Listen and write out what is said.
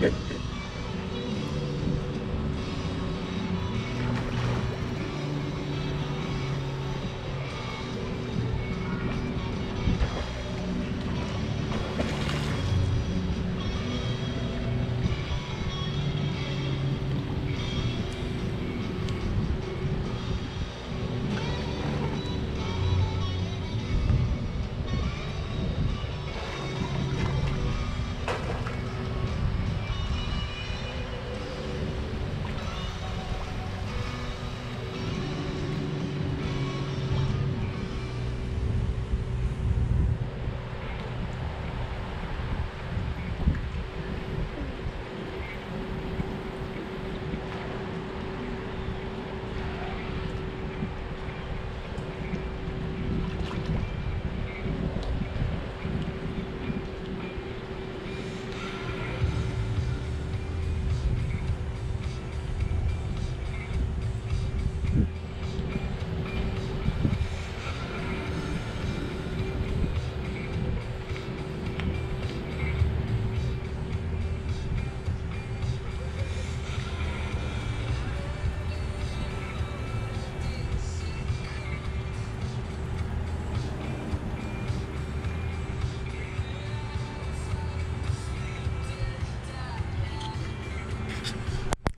Yeah.